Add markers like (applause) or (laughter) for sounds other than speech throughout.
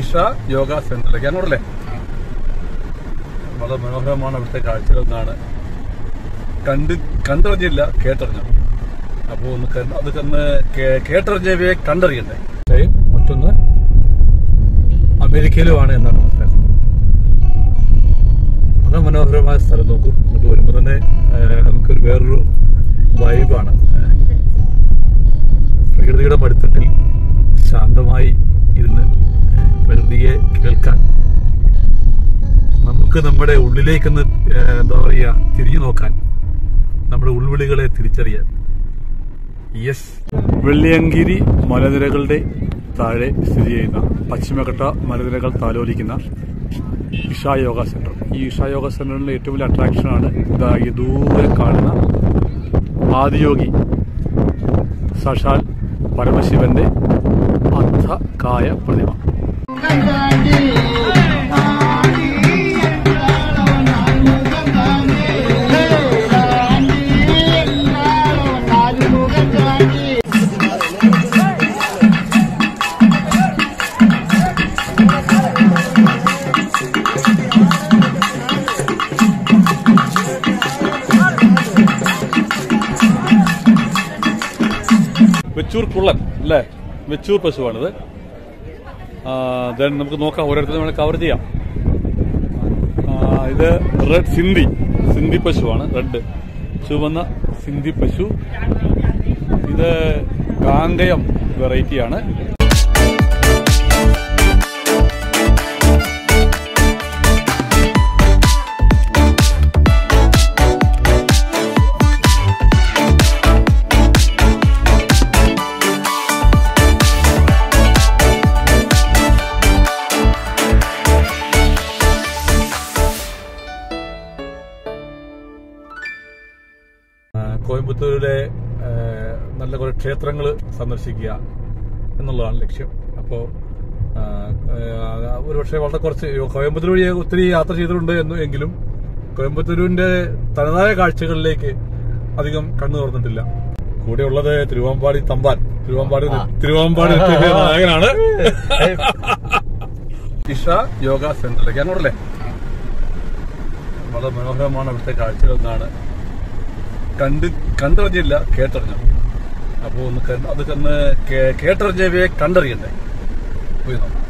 ഇഷ യോഗ സെന്ററിലേക്ക്. അങ്ങോട്ടല്ലേ വളരെ മനോഹരമാണ് അവിടുത്തെ കാഴ്ചകൾ എന്നാണ്. കണ്ട് കണ്ടറിഞ്ഞില്ല കേട്ടറിഞ്ഞു. അപ്പോ ഒന്ന് അത് കന്ന് കേട്ടറിഞ്ഞവയെ കണ്ടറിയണ്ടേ? മറ്റൊന്ന് അമേരിക്കയിലുമാണ് എന്നാണ് മനസ്സിലാക്കുന്നത്. വളരെ മനോഹരമായ സ്ഥലം നോക്കും. ഇങ്ങോട്ട് വരുമ്പോൾ തന്നെ നമുക്കൊരു വേറൊരു വൈബാണ് പ്രകൃതിയുടെ പടുത്തട്ടിൽ ശാന്തമായി പ്രകൃതിയെ കേൾക്കാൻ. നമുക്ക് നമ്മുടെ ഉള്ളിലേക്കൊന്ന് എന്താ പറയുക തിരിഞ്ഞു നോക്കാൻ നമ്മുടെ ഉൾവിളികളെ തിരിച്ചറിയാൻ. യെസ്. വെള്ളിയങ്കിരി മലനിരകളുടെ താഴെ സ്ഥിതി ചെയ്യുന്ന പശ്ചിമഘട്ട മലനിരകൾ താലോലിക്കുന്ന ഇഷ യോഗ സെന്റർ. ഈ ഇഷ യോഗ സെന്ററിന്റെ ഏറ്റവും വലിയ അട്രാക്ഷനാണ് ഇതാ ഈ ദൂരെ കാണുന്ന ആദിയോഗി സഷാൽ പരമശിവന്റെ അന്ധകായ പ്രതിമ. വെച്ചൂർ കുള്ളൻ അല്ലേ? വെച്ചൂർ പശുവാണിത്. ദെൻ നമുക്ക് നോക്കാം ഓരോരുത്തരും നമ്മൾ കവർ ചെയ്യാം. ഇത് റെഡ് സിന്ധി. സിന്ധി പശുവാണ് റെഡ് ചുവന്ന സിന്ധി പശു. ഇത് കാങ്കയം വെറൈറ്റിയാണ് കോയമ്പത്തൂരിലെ നല്ല കുറെ ക്ഷേത്രങ്ങൾ സന്ദർശിക്കുക എന്നുള്ളതാണ് ലക്ഷ്യം. അപ്പോൾ ഒരുപക്ഷെ വളരെ കുറച്ച് കോയമ്പത്തൂർ വഴി ഒത്തിരി യാത്ര ചെയ്തിട്ടുണ്ട് എന്ന് എങ്കിലും കോയമ്പത്തൂരിന്റെ തനതായ കാഴ്ചകളിലേക്ക് അധികം കണ്ണു തുറന്നിട്ടില്ല. കൂടെ ഉള്ളത് തിരുവാമ്പാടി തമ്പാൻ. തിരുവാമ്പാടി തിരുവാമ്പാടി നായകനാണ്. (laughs) ഇഷ യോഗ സെന്ററിലേക്ക്. അങ്ങോട്ടല്ലേ വളരെ മനോഹരമാണ് അവിടുത്തെ കാഴ്ചകൾ എന്നാണ്. കണ്ട് കണ്ടറിഞ്ഞില്ല കേട്ടറിഞ്ഞു. അപ്പോൾ ഒന്ന് അത് കന്ന് കേട്ടറിഞ്ഞവയെ കണ്ടറിയണ്ടേ? പോയി നോക്കാം.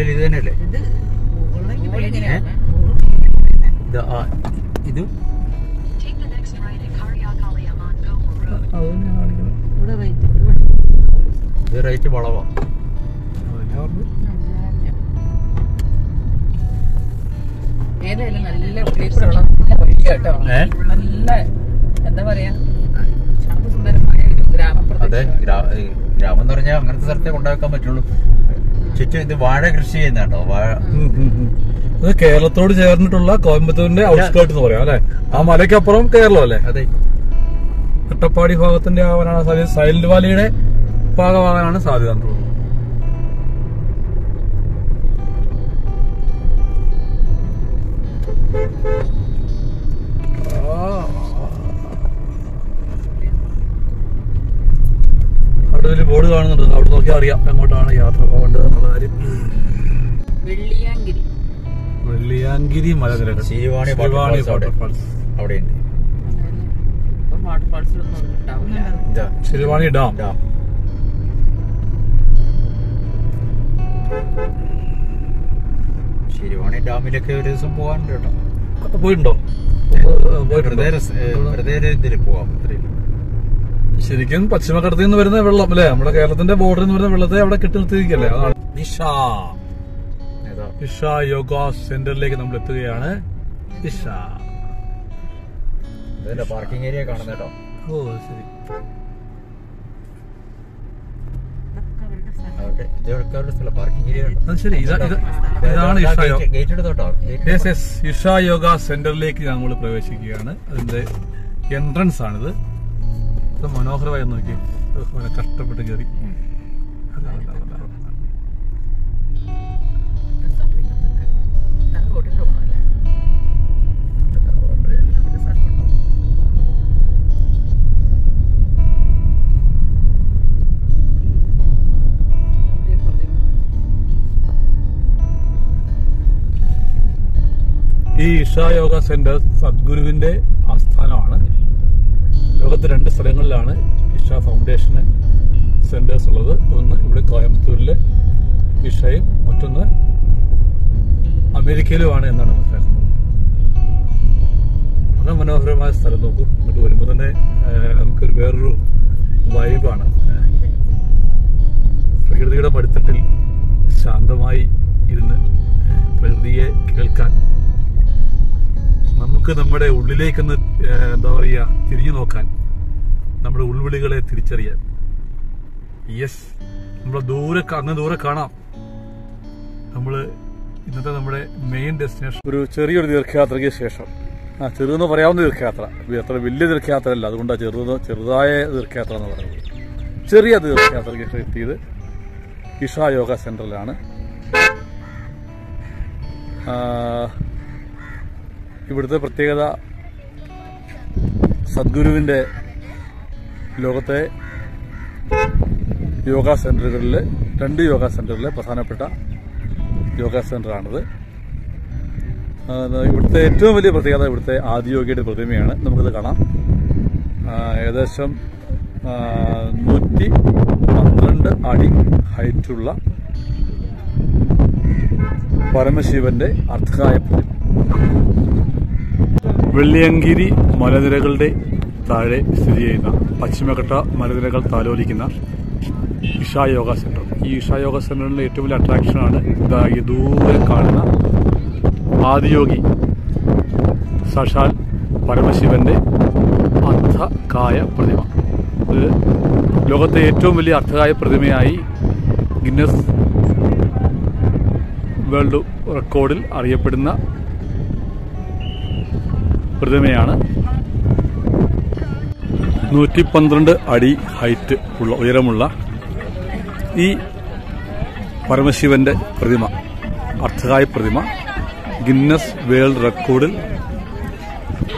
ഇല്ലല്ലോ, ഇത് തന്നെയല്ലേ? ഇത് ഇത് റേറ്റ് വളവാ. നല്ല കേട്ടോ? നല്ല എന്താ പറയാ? അതെ ഗ്രാമം എന്ന് പറഞ്ഞാൽ അങ്ങനത്തെ സ്ഥലത്തെ കൊണ്ടുവെക്കാൻ പറ്റുള്ളൂ. ചുറ്റും ഇത് വാഴ കൃഷി ചെയ്യുന്നുണ്ടോ വാഴ ഇത് കേരളത്തോട് ചേർന്നിട്ടുള്ള കോയമ്പത്തൂരിന്റെ ഔട്ട്സ്കേർട്ട് എന്ന് പറയാം അല്ലെ? ആ മലയ്ക്കപ്പുറം കേരളം അല്ലേ? അതെ. അട്ടപ്പാടി ഭാഗത്തിന്റെ ആവാനാണ് സാധ്യത. സൈലന്റ് വാലിയുടെ ഭാഗമാകാനാണ് സാധ്യത എന്ന് അവിടെ ഒരു ബോർഡ് കാണുന്നുണ്ട്. അവിടെ നോക്കി അറിയാം. എങ്ങോട്ടാണ് യാത്ര പോകേണ്ടത് എന്നുള്ള കാര്യം. വെള്ളിയാങ്കിരി. വെള്ളിയാങ്കിരി മലനിരകൾ. ശിരുവാണി ശിരുവാണി waterfalls അവിടെ. waterfalls. അവിടെയുണ്ട്. ഇപ്പം വാട്ടർ ഉണ്ടാവില്ല. ഇതാ. ശിരുവാണി ഡാം. ഡാം. ശിരുവാണി ഡാമിലൊക്കെ ഒരു ദിവസം പോകാനുണ്ട് കേട്ടോ. പോയിട്ടുണ്ടോ? പോയിട്ടുണ്ട്? പോവാം. അത്രയും ശരിക്കും പശ്ചിമഘട്ടത്തിൽ നിന്ന് വരുന്ന വെള്ളം അല്ലെ? നമ്മുടെ കേരളത്തിന്റെ ബോർഡറിൽ നിന്ന് വരുന്ന വെള്ളത്തെ അവിടെ കെട്ടി നിർത്തിയിരിക്കല്ലേ അതാണ് നിഷ. ഇഷ യോഗ സെന്ററിലേക്ക് നമ്മൾ എത്തുകയാണ്. നിഷ. പാർക്കിംഗ് ഏരിയ കാണുന്നോ ഓ ശരി. ഇഷ യോഗ. സെന്ററിലേക്ക് നമ്മൾ പ്രവേശിക്കുകയാണ്. അതിന്റെ എൻട്രൻസ് ആണിത്. ഇത് മനോഹരമായി നോക്കി. കഷ്ടപ്പെട്ട് കയറി ഈ ഇഷ യോഗ സെന്റർ സദ്ഗുരുവിന്റെ ആസ്ഥാനമാണ്. ലോകത്ത് രണ്ട് സ്ഥലങ്ങളിലാണ് ഇഷ ഫൗണ്ടേഷന് സെന്റേഴ്സ് ഉള്ളത്. ഒന്ന് ഇവിടെ കോയമ്പത്തൂരിൽ ഇഷയും മറ്റൊന്ന് അമേരിക്കയിലുമാണ് എന്നാണ് മനസ്സിലാക്കുന്നത്. വളരെ മനോഹരമായ സ്ഥലം. നോക്കൂ ഇങ്ങോട്ട് വരുമ്പോൾ തന്നെ നമുക്കൊരു വേറൊരു വൈബാണ്. പ്രകൃതിയുടെ പടുത്തട്ടിൽ ശാന്തമായി ഇരുന്ന് പ്രകൃതിയെ കേൾക്കാൻ നമുക്ക് നമ്മുടെ ഉള്ളിലേക്കൊന്ന് എന്താ പറയുക തിരിഞ്ഞു നോക്കാൻ നമ്മുടെ ഉൾവിളികളെ തിരിച്ചറിയാൻ. യെസ് നമ്മളെ ദൂരെ അങ്ങ് ദൂരെ കാണാം. നമ്മൾ ഇന്നത്തെ നമ്മുടെ മെയിൻ ഡെസ്റ്റിനേഷൻ ഒരു ചെറിയൊരു ദീർഘയാത്രയ്ക്ക് ശേഷം. ആ ചെറുതെന്ന് പറയാവുന്ന ദീർഘയാത്ര അത്ര വലിയ ദീർഘയാത്ര അല്ല അതുകൊണ്ടാണ് ചെറുത് ചെറുതായ ദീർഘയാത്ര എന്ന് പറയുന്നത്. ചെറിയ ദീർഘയാത്രയ്ക്ക് എത്തിയത് ഇഷ യോഗ സെന്ററിലാണ്. ഇവിടുത്തെ പ്രത്യേകത സദ്ഗുരുവിന്റെ ലോകത്തെ യോഗ സെന്ററുകളിൽ രണ്ട് യോഗ സെന്ററുകളിലെ പ്രധാനപ്പെട്ട യോഗ സെന്ററാണിത് ഇവിടുത്തെ ഏറ്റവും വലിയ പ്രത്യേകത ഇവിടുത്തെ ആദിയോഗിയുടെ പ്രതിമയാണ്. നമുക്കിത് കാണാം. ഏകദേശം നൂറ്റി പന്ത്രണ്ട് അടി ഹൈറ്റുള്ള പരമശിവന്റെ അർദ്ധകായ പ്രതിമ. വെള്ളിയങ്കിരി മലനിരകളുടെ താഴെ സ്ഥിതി ചെയ്യുന്ന പശ്ചിമഘട്ട മലനിരകൾ താലോലിക്കുന്ന ഇഷ യോഗ സെന്റർ. ഈ ഇഷ യോഗ ഏറ്റവും വലിയ അട്രാക്ഷനാണ് ഇതാ ഈ ദൂരെ കാണുന്ന ആദിയോഗി സാക്ഷാൽ പരമശിവന്റെ അർദ്ധകായ പ്രതിമ. ഇത് ലോകത്തെ ഏറ്റവും വലിയ അർദ്ധകായ പ്രതിമയായി ഗിന്നസ് വേൾഡ് റെക്കോർഡിൽ അറിയപ്പെടുന്ന പ്രതിമയാണ് നൂറ്റി പന്ത്രണ്ട് അടി ഹൈറ്റ് ഉള്ള ഉയരമുള്ള ഈ പരമശിവന്റെ പ്രതിമ അർത്ഥകായ പ്രതിമ ഗിന്നസ് വേൾഡ് റെക്കോർഡിൽ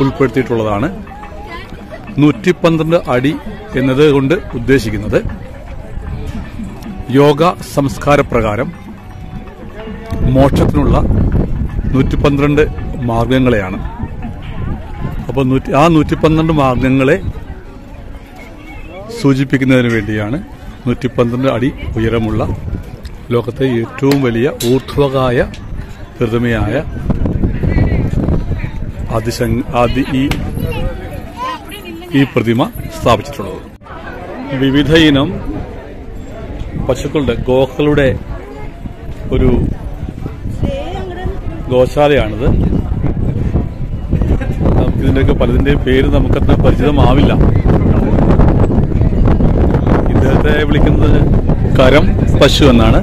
ഉൾപ്പെടുത്തിയിട്ടുള്ളതാണ്. നൂറ്റി പന്ത്രണ്ട് അടി എന്നത് കൊണ്ട് ഉദ്ദേശിക്കുന്നത് യോഗ സംസ്കാര പ്രകാരം മോക്ഷത്തിനുള്ള നൂറ്റി പന്ത്രണ്ട് മാർഗങ്ങളെയാണ്. അപ്പോൾ നൂറ്റി ആ നൂറ്റി പന്ത്രണ്ട് മാർഗങ്ങളെ സൂചിപ്പിക്കുന്നതിന് വേണ്ടിയാണ് നൂറ്റി പന്ത്രണ്ട് അടി ഉയരമുള്ള ലോകത്തെ ഏറ്റവും വലിയ ഊർധ്വകായ പ്രതിമയായ ആദിശങ് ആദി ഈ ഈ പ്രതിമ സ്ഥാപിച്ചിട്ടുള്ളത്. വിവിധ ഇനം പശുക്കളുടെ ഗോക്കളുടെ ഒരു ഗോശാലയാണിത്. നമുക്കിതിന്റെയൊക്കെ പലതിന്റെയും പേര് നമുക്കത്ര പരിചിതമാവില്ല. ഇദ്ദേഹത്തെ വിളിക്കുന്നത് കരം പശു എന്നാണ്.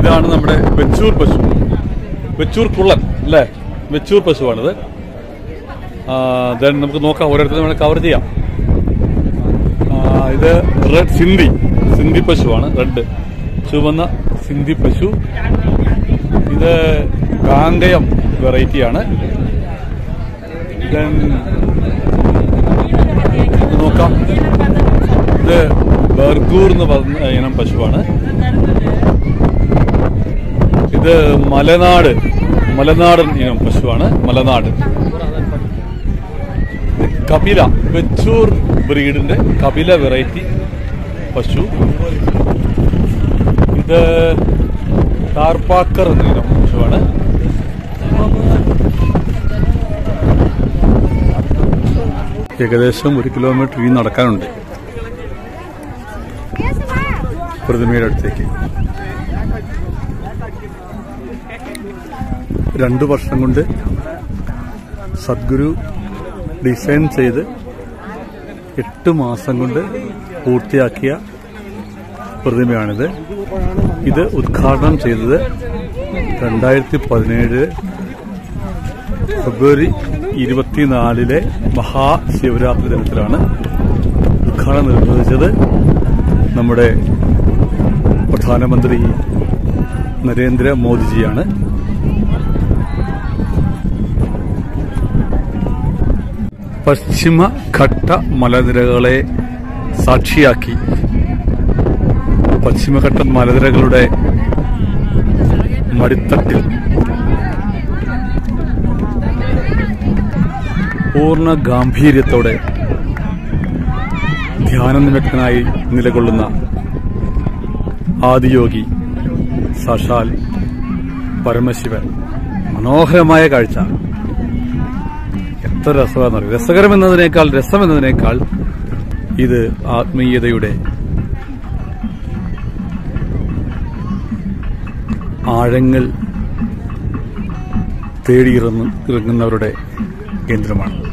ഇതാണ് നമ്മുടെ വെച്ചൂർ പശു. വെച്ചൂർ കുള്ളൻ അല്ലേ? വെച്ചൂർ പശുവാണിത്. ദെൻ നമുക്ക് നോക്കാം ഓരോരുത്തരും നമ്മൾ കവർ ചെയ്യാം. ഇത് റെഡ് സിന്ധി സിന്ധി പശുവാണ് റെഡ് ചുവന്ന സിന്ധി പശു. ഇത് കാങ്കയം വെറൈറ്റിയാണ്. നോക്കാം. ഇത് ബർഗൂർ എന്ന് പറഞ്ഞ ഇനം പശുവാണ്. ഇത് മലനാട് മലനാടൻ ഇനം പശുവാണ്. മലനാട്. കപില വെച്ചൂർ ബ്രീഡിന്റെ കപില വെറൈറ്റി പശു. ഇത് താർപ്പാക്കർ എന്ന ഇനം പശുവാണ്. ഏകദേശം ഒരു കിലോമീറ്റർ ഈ നടക്കാനുണ്ട്. പ്രതിമയുടെ അടുത്തേക്ക്. രണ്ടു വർഷം കൊണ്ട് സദ്ഗുരു ഡിസൈൻ ചെയ്ത് എട്ട് മാസം കൊണ്ട് പൂർത്തിയാക്കിയ പ്രതിമയാണിത്. ഇത് ഉദ്ഘാടനം ചെയ്തത് രണ്ടായിരത്തി പതിനേഴ് ഫെബ്രുവരി ഇരുപത്തിനാലിലെ മഹാശിവരാത്രി ദിനത്തിലാണ് ഉദ്ഘാടനം നിർവഹിച്ചത് നമ്മുടെ പ്രധാനമന്ത്രി നരേന്ദ്ര മോദിജിയാണ്. പശ്ചിമഘട്ട മലനിരകളെ സാക്ഷിയാക്കി. പശ്ചിമഘട്ട മലനിരകളുടെ മടിത്തട്ടിൽ പൂർണ ഗാംഭീര്യത്തോടെ ധ്യാനനിമഗ്നായി നിലകൊള്ളുന്ന ആദിയോഗി സഷാൽ പരമശിവൻ. മനോഹരമായ കാഴ്ച. എത്ര രസമാണ് രസകരമെന്നതിനേക്കാൾ രസം എന്നതിനേക്കാൾ ഇത് ആത്മീയതയുടെ ആഴങ്ങൾ തേടിയിറങ്ങു ഇറങ്ങുന്നവരുടെ കേന്ദ്രമാണ്.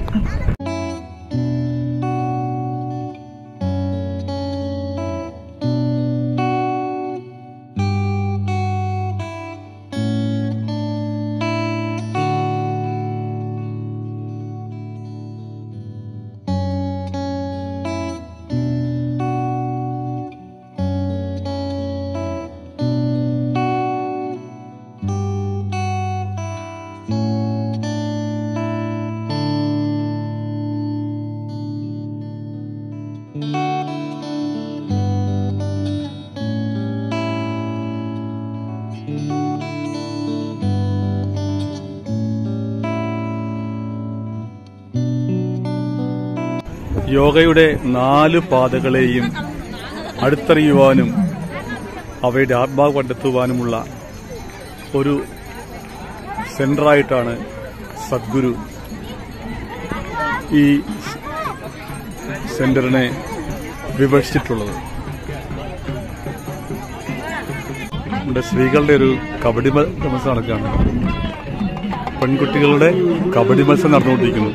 യോഗയുടെ നാല് പാതകളെയും അടുത്തറിയുവാനും അവയുടെ ആത്മാവ് കണ്ടെത്തുവാനുമുള്ള ഒരു സെന്ററായിട്ടാണ് സദ്ഗുരു ഈ സെന്ററിനെ വിഭജിച്ചിട്ടുള്ളത് നമ്മുടെ സ്ത്രീകളുടെ ഒരു കബഡി മത്സരം നടക്കുകയാണ്. പെൺകുട്ടികളുടെ കബഡി മത്സരം നടന്നുകൊണ്ടിരിക്കുന്നു.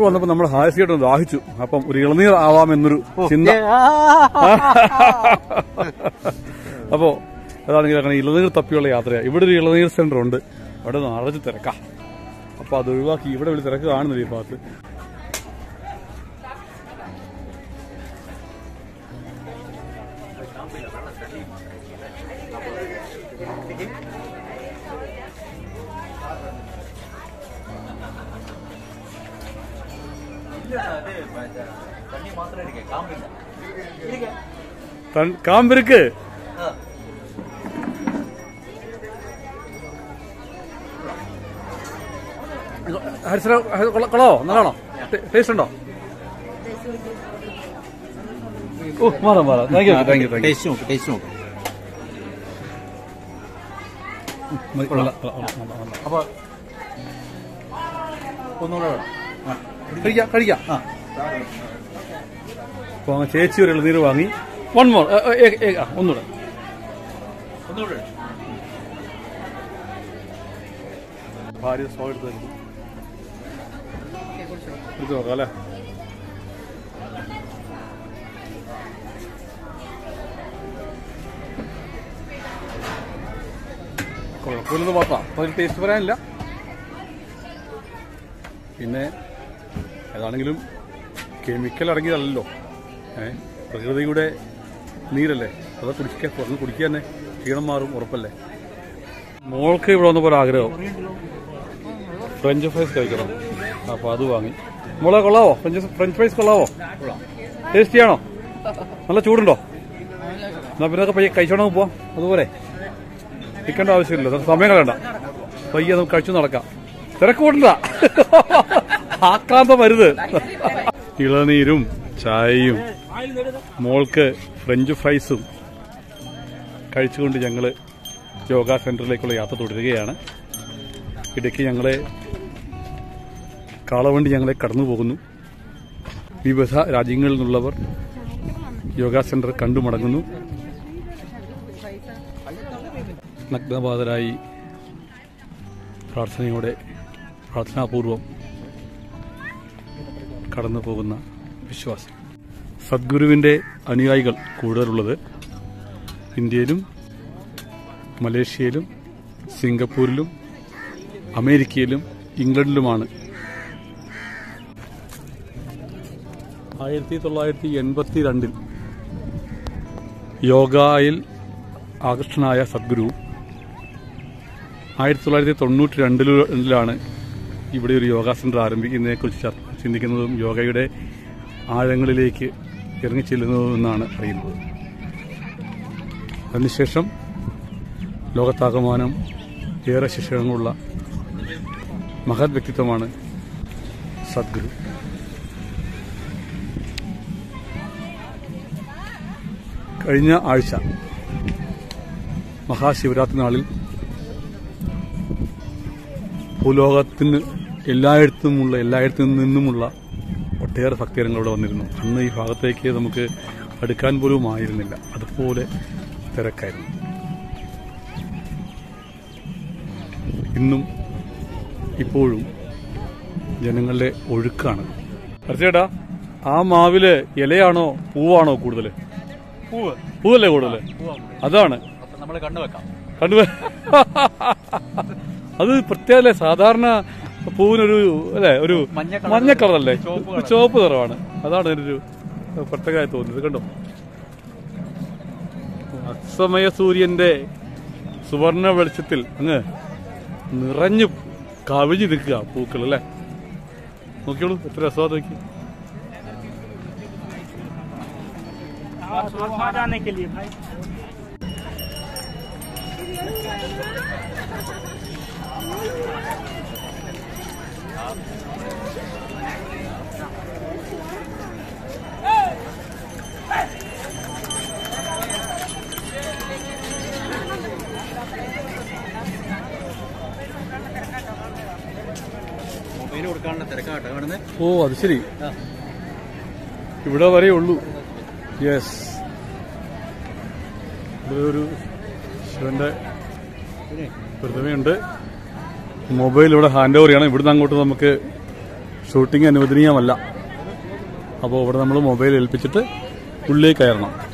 ഇവിടെ വന്നപ്പോ നമ്മൾ ഹാസ്യമായിട്ട് ദാഹിച്ചു. അപ്പം ഒരു ഇളനീർ ആവാമെന്നൊരു ചിന്ത. അപ്പോ അതാണെങ്കിൽ അങ്ങനെ ഇളനീർ തപ്പിയുള്ള യാത്രയാണ് ഇവിടെ ഒരു ഇളനീർ സെന്റർ ഉണ്ട് അവിടെ നിറച്ച് തിരക്കാം. അപ്പൊ അത് ഒഴിവാക്കി ഇവിടെ ഒരു തിരക്ക് കാണുന്നില്ല ഈ ഭാഗത്ത്. തൺ- കാമ്പിരുക്ക്. ഹരിശ്ര കൊള്ളാവോ നല്ലതാണോ? ടേസ്റ്റ് ഉണ്ടോ? ഓ മാറാം മാറാം. Thank you thank you taste നോക്ക് ടേസ്റ്റ് നോക്ക്. അപ്പൊ ഒന്നുകൂടെ വേണം. കഴിക്കാം കഴിക്കാം. ആ. അപ്പൊ അങ്ങ് ചേച്ചി ഒരു ഇളനീര് വാങ്ങി. വൺ മോർ ഒന്നുകൂടെ. ഒന്നുകൂടെ ഭാര്യ സ്വാ എടുത്ത് തരുന്നു എടുത്ത് നോക്കാം അല്ലേ? കുഴപ്പമില്ലെന്ന് മാത്രം അപ്പൊ അതിൽ ടേസ്റ്റ് പറയാനില്ല. പിന്നെ ഏതാണെങ്കിലും കെമിക്കൽ അടങ്ങിയതല്ലോ ഏ പ്രകൃതിയുടെ നീരല്ലേ? അത് കുടിക്കുക കുറഞ്ഞ് കുടിക്കുക തന്നെ ക്ഷീണം മാറും ഉറപ്പല്ലേ? മോൾക്ക് ഇവിടെ വന്നപ്പോൾ ആഗ്രഹം. ഫ്രഞ്ച് ഫ്രൈസ് കഴിക്കണം. അപ്പൊ അത് വാങ്ങി. മോളെ കൊള്ളാവോ? ഫ്രഞ്ച് ഫ്രഞ്ച് ഫ്രൈസ് കൊള്ളാവോ? ടേസ്റ്റിയാണോ നല്ല ചൂടുണ്ടോ? എന്നാ പിന്നെ പയ്യെ കഴിച്ചോണ്ട് പോവാം. അതുപോലെ. നിൽക്കേണ്ട ആവശ്യമില്ല സമയം കളയണ്ട. പയ്യെ നമുക്ക് കഴിച്ചു നടക്കാം. തിരക്ക് കൂട്ടില്ല ആക്രാന്തം വരുത്. ഇളനീരും ചായയും മോൾക്ക് ഫ്രഞ്ച് ഫ്രൈസും കഴിച്ചുകൊണ്ട് ഞങ്ങൾ യോഗ സെന്ററിലേക്കുള്ള യാത്ര തുടരുകയാണ്. ഇടയ്ക്ക് ഞങ്ങളെ കാളവണ്ടി ഞങ്ങളെ കടന്നു പോകുന്നു. വിവിധ രാജ്യങ്ങളിൽ നിന്നുള്ളവർ യോഗ സെന്റർ കണ്ടു മടങ്ങുന്നു. നഗ്നബാധരായി പ്രാർത്ഥനയോടെ പ്രാർത്ഥനാപൂർവം കടന്നു പോകുന്ന വിശ്വാസം. സദ്ഗുരുവിന്റെ അനുയായികൾ കൂടുതലുള്ളത് ഇന്ത്യയിലും മലേഷ്യയിലും സിംഗപ്പൂരിലും അമേരിക്കയിലും ഇംഗ്ലണ്ടിലുമാണ്. ആയിരത്തി തൊള്ളായിരത്തി എൺപത്തി രണ്ടിൽ യോഗയിൽ ആകൃഷ്ടനായ സദ്ഗുരു ആയിരത്തി തൊള്ളായിരത്തി തൊണ്ണൂറ്റി രണ്ടിലാണ് ഇവിടെ ഒരു യോഗ സെന്റർ ആരംഭിക്കുന്നതിനെക്കുറിച്ച് ചർ- ചിന്തിക്കുന്നതും യോഗയുടെ ആഴങ്ങളിലേക്ക് ഇറങ്ങിച്ചെല്ലുന്നതും എന്നാണ് അറിയുന്നത്. അതിനുശേഷം ലോകത്താകമാനം ഏറെ ശിക്ഷണങ്ങളുള്ള മഹത് വ്യക്തിത്വമാണ് സദ്ഗുരു. കഴിഞ്ഞ ആഴ്ച മഹാശിവരാത്രി നാളിൽ ഭൂലോകത്തിന് എല്ലായിടത്തുമുള്ള എല്ലായിടത്തു നിന്നുമുള്ള ഒട്ടേറെ ഭക്തീരങ്ങൾ ഇവിടെ വന്നിരുന്നു. അന്ന് ഈ ഭാഗത്തേക്ക് നമുക്ക് അടുക്കാൻ പോലും ആയിരുന്നില്ല. അതുപോലെ തിരക്കായിരുന്നു. ഇന്നും ഇപ്പോഴും ജനങ്ങളുടെ ഒഴുക്കാണ്. ചേട്ടാ ആ മാവിൽ ഇലയാണോ പൂവാണോ കൂടുതൽ പൂവ്. പൂവല്ലേ കൂടുതൽ അതാണ്. നമ്മൾ കണ്ടു (laughs) അത് പ്രത്യേക സാധാരണ പൂവിനൊരു അല്ലേ ഒരു മഞ്ഞ കളറല്ലേ? ചുവപ്പ് നിറമാണ് അതാണ് ഇതിനൊരു പ്രത്യേകമായി തോന്നിയത്. കണ്ടോ? അസമയ സൂര്യന്റെ സുവർണ വെളിച്ചത്തിൽ അങ്ങ് നിറഞ്ഞു കവിഞ്ഞു നിൽക്കുക പൂക്കൾ അല്ലേ? നോക്കിയോളൂ എത്ര അസ്വാദം നോക്കി. Thank you. ഓ അത് ശരി. ഇവിടെ വരെ ഉള്ളൂ. യെസ് ഇവിടെ ഒരു ശിവന്റെ പ്രതിമയുണ്ട്. മൊബൈൽ ഇവിടെ ഹാൻഡ് ഓവർ ചെയ്യണം. ഇവിടുന്ന് അങ്ങോട്ട് നമുക്ക് ഷൂട്ടിംഗ് അനുവദനീയമല്ല. അപ്പോൾ ഇവിടെ നമ്മൾ മൊബൈൽ ഏൽപ്പിച്ചിട്ട് ഉള്ളിലേക്ക് കയറണം.